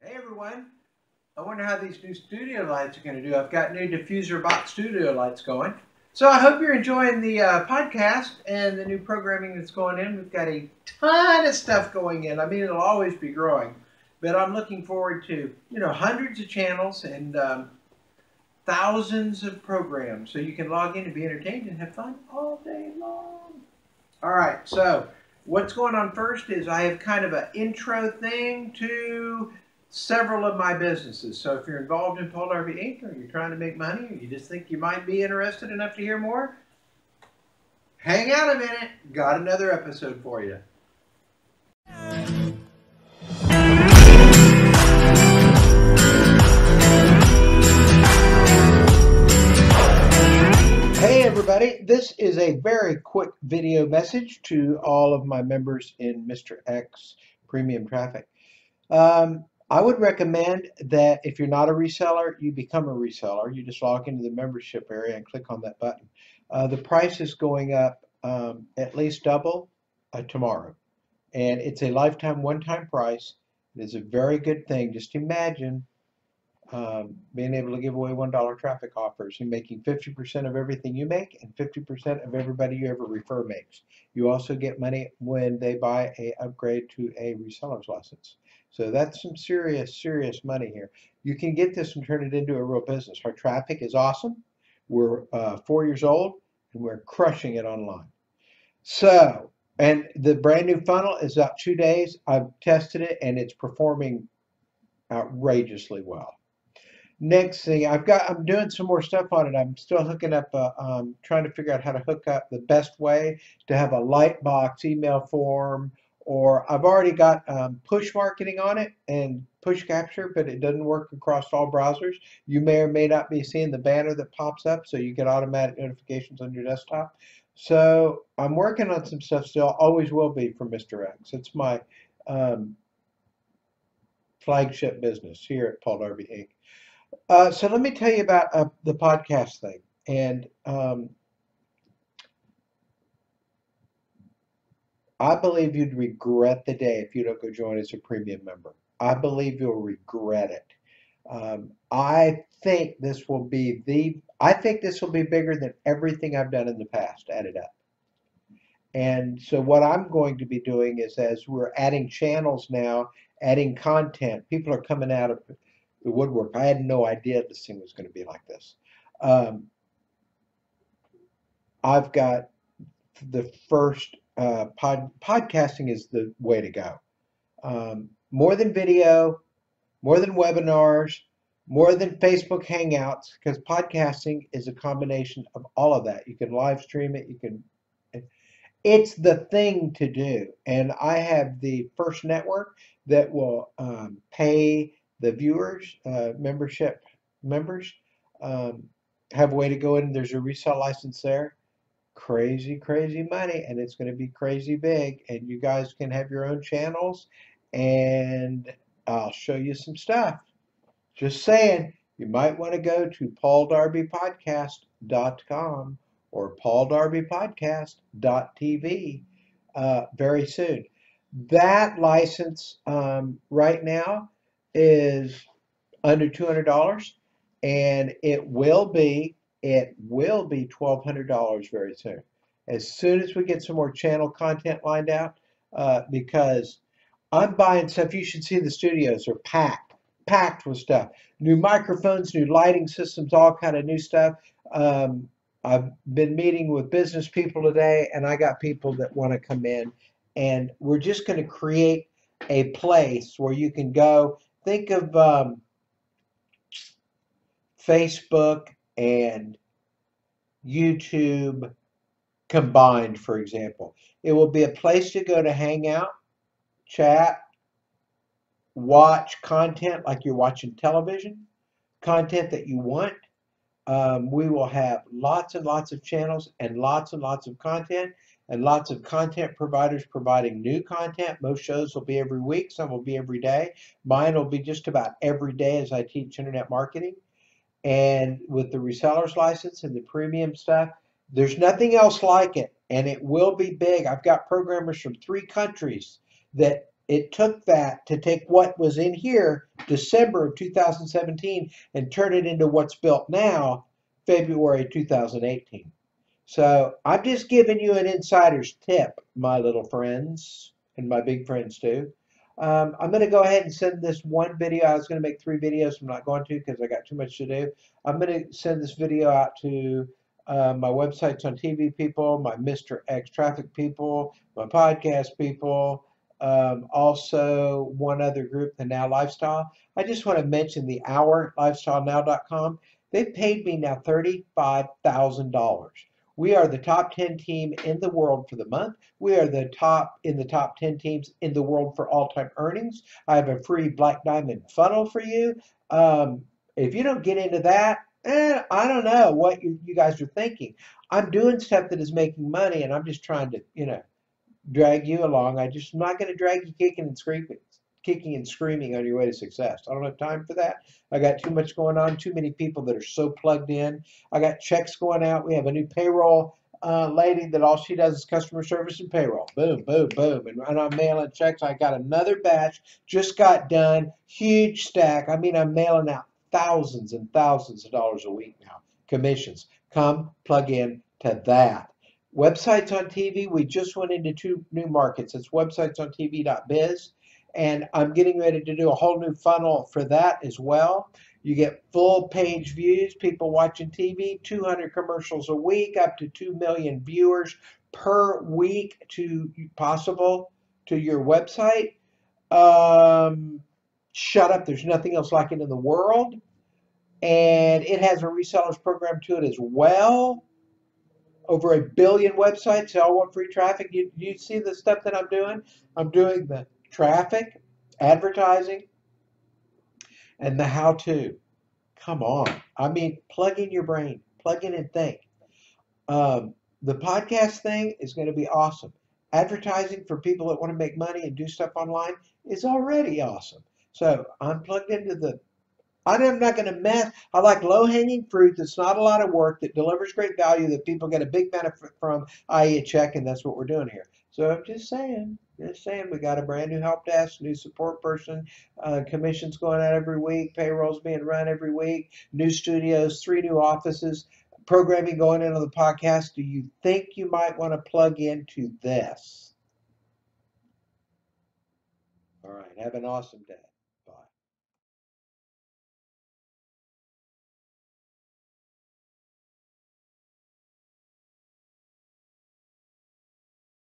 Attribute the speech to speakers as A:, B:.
A: Hey everyone, I wonder how these new studio lights are going to do. I've got new diffuser box studio lights going. So I hope you're enjoying the uh, podcast and the new programming that's going in. We've got a ton of stuff going in. I mean, it'll always be growing, but I'm looking forward to, you know, hundreds of channels and um, thousands of programs. So you can log in and be entertained and have fun all day long. All right, so what's going on first is I have kind of an intro thing to several of my businesses. So if you're involved in Paul Darby Inc. or you're trying to make money or you just think you might be interested enough to hear more, hang out a minute. Got another episode for you. Hey everybody, this is a very quick video message to all of my members in Mr. X Premium Traffic. Um, I would recommend that if you're not a reseller, you become a reseller. You just log into the membership area and click on that button. Uh, the price is going up um, at least double uh, tomorrow. And it's a lifetime one-time price. It is a very good thing. Just imagine um, being able to give away $1 traffic offers and making 50% of everything you make and 50% of everybody you ever refer makes. You also get money when they buy a upgrade to a reseller's license. So that's some serious, serious money here. You can get this and turn it into a real business. Our traffic is awesome. We're uh, four years old and we're crushing it online. So, and the brand new funnel is out two days. I've tested it and it's performing outrageously well. Next thing, I've got, I'm doing some more stuff on it. I'm still hooking up, uh, um, trying to figure out how to hook up the best way to have a Lightbox email form or I've already got um, push marketing on it and push capture, but it doesn't work across all browsers. You may or may not be seeing the banner that pops up, so you get automatic notifications on your desktop. So I'm working on some stuff still, always will be for Mr. X. It's my um, flagship business here at Paul Darby Inc. Uh, so let me tell you about uh, the podcast thing. And um, I believe you'd regret the day if you don't go join as a premium member. I believe you'll regret it. Um, I think this will be the, I think this will be bigger than everything I've done in the past added up. And so what I'm going to be doing is as we're adding channels now, adding content, people are coming out of the woodwork. I had no idea this thing was going to be like this. Um, I've got the first uh, pod, podcasting is the way to go. Um, more than video, more than webinars, more than Facebook Hangouts, because podcasting is a combination of all of that. You can live stream it. You can. It's the thing to do, and I have the first network that will um, pay the viewers, uh, membership members, um, have a way to go in. There's a resale license there crazy, crazy money, and it's going to be crazy big. And you guys can have your own channels, and I'll show you some stuff. Just saying, you might want to go to pauldarbypodcast.com or pauldarbypodcast.tv uh, very soon. That license um, right now is under $200 and it will be it will be $1,200 very soon. As soon as we get some more channel content lined out, uh, because I'm buying stuff. You should see the studios are packed, packed with stuff. New microphones, new lighting systems, all kind of new stuff. Um, I've been meeting with business people today, and I got people that want to come in, and we're just going to create a place where you can go. Think of um, Facebook and YouTube combined, for example. It will be a place to go to hang out, chat, watch content like you're watching television, content that you want. Um, we will have lots and lots of channels and lots and lots of content and lots of content providers providing new content. Most shows will be every week, some will be every day. Mine will be just about every day as I teach internet marketing. And with the reseller's license and the premium stuff, there's nothing else like it. And it will be big. I've got programmers from three countries that it took that to take what was in here December of 2017 and turn it into what's built now, February 2018. So I'm just giving you an insider's tip, my little friends, and my big friends too. Um, I'm going to go ahead and send this one video. I was going to make three videos. I'm not going to because I got too much to do. I'm going to send this video out to uh, my websites on TV people, my Mr. X traffic people, my podcast people, um, also one other group, the Now Lifestyle. I just want to mention the Hour LifestyleNow.com. They've paid me now $35,000. We are the top 10 team in the world for the month. We are the top in the top 10 teams in the world for all-time earnings. I have a free Black Diamond funnel for you. Um, if you don't get into that, eh, I don't know what you, you guys are thinking. I'm doing stuff that is making money, and I'm just trying to, you know, drag you along. I just not going to drag you kicking and screaming kicking and screaming on your way to success. I don't have time for that. I got too much going on, too many people that are so plugged in. I got checks going out. We have a new payroll uh, lady that all she does is customer service and payroll. Boom, boom, boom. And, and I'm mailing checks. I got another batch, just got done, huge stack. I mean, I'm mailing out thousands and thousands of dollars a week now, commissions. Come plug in to that. Websites on TV, we just went into two new markets. It's websitesontv.biz and I'm getting ready to do a whole new funnel for that as well. You get full page views, people watching TV, 200 commercials a week, up to 2 million viewers per week to possible to your website. Um, shut up, there's nothing else like it in the world. And it has a resellers program to it as well. Over a billion websites, all want free traffic. You, you see the stuff that I'm doing? I'm doing the traffic, advertising, and the how to. Come on. I mean, plug in your brain, plug in and think. Um, the podcast thing is going to be awesome. Advertising for people that want to make money and do stuff online is already awesome. So I'm plugged into the. I'm not going to mess. I like low hanging fruit that's not a lot of work that delivers great value that people get a big benefit from, i.e., a check, and that's what we're doing here. So I'm just saying. Just saying, we got a brand new help desk, new support person, uh, commissions going out every week, payrolls being run every week, new studios, three new offices, programming going into the podcast. Do you think you might want to plug into this? All right, have an awesome day.